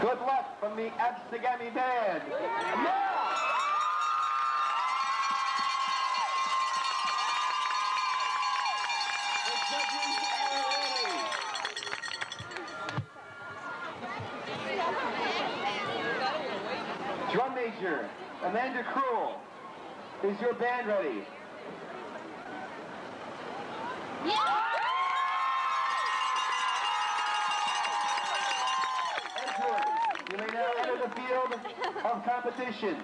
Good luck from the Absegami Band. Yeah! Drum major, Amanda Cruel. Is your band ready? Edgewood, you may now enter the field of competition.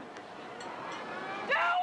Yes.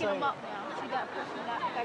Picking them up now. See that person that guy